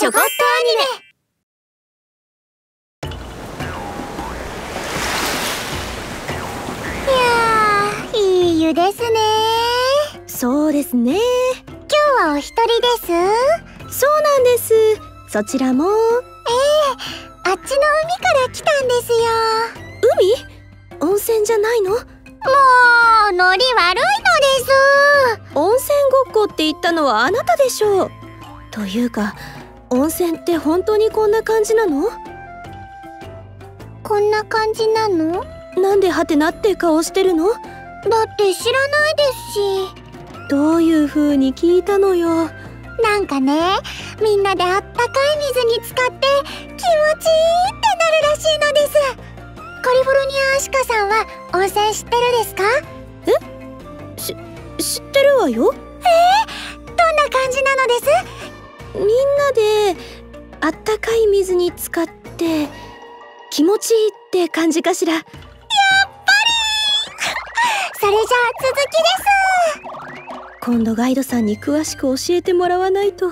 ちょこっとアニメ。いやいい湯ですね。そうですね。今日はお一人です？そうなんです。そちらも。ええあっちの海から来たんですよ。海？温泉じゃないの？もうノリ悪いのです。温泉ごっこって言ったのはあなたでしょう。というか温泉って本当にこんな感じなの？こんな感じなの？なんでハテナって顔してるの？だって知らないですし。どういう風に聞いたのよ？なんかねみんなであったかい水に浸かって気持ちいいってなるらしいのです。カリフォルニアアシカさんは温泉知ってるですか？え？し知ってるわよ。えー、どんな感じなのです？みんなであったかい水に浸かって気持ちいいって感じかしら？やっぱり！それじゃあ続きです。今度ガイドさんに詳しく教えてもらわないと